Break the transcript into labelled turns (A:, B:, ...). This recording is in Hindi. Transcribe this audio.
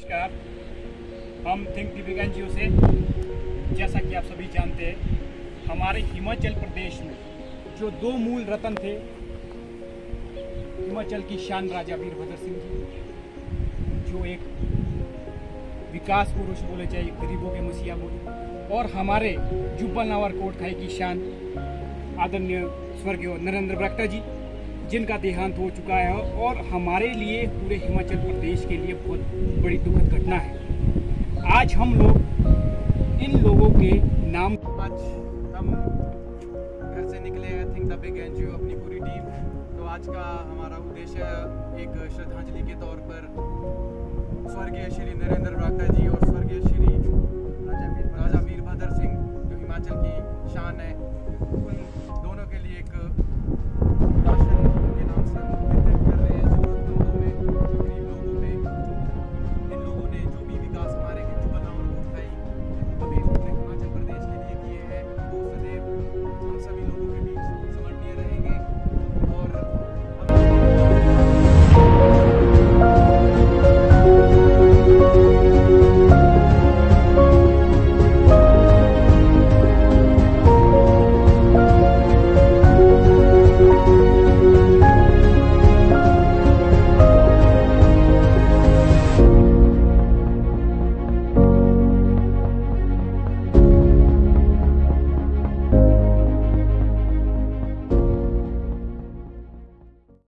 A: नमस्कार। हम थिंक दिव्य एनजीओ से, जैसा कि आप सभी जानते हैं, हमारे हिमाचल प्रदेश में जो दो मूल रतन थे, हिमाचल की शान राजा वीरभद्र सिंह जी, जो एक विकास पुरुष बोले चाहिए गरीबों के मसीहा बोले, और हमारे जुब्बल नावर कोट खाई की शान आदरणीय स्वर्गीय नरेंद्र बरागटा जी जिनका देहांत हो चुका है और हमारे लिए पूरे हिमाचल प्रदेश के लिए बहुत बड़ी दुखद घटना है। आज हम लोग इन लोगों के नाम
B: आज हम घर से निकले हैं थिंक द बिग एनजीओ अपनी पूरी टीम तो आज का हमारा उद्देश्य एक श्रद्धांजलि के तौर पर स्वर्गीय श्री नरेंद्र बरागटा जी और स्वर्गीय श्री राजा वीरभद्र सिंह, जो हिमाचल की शान है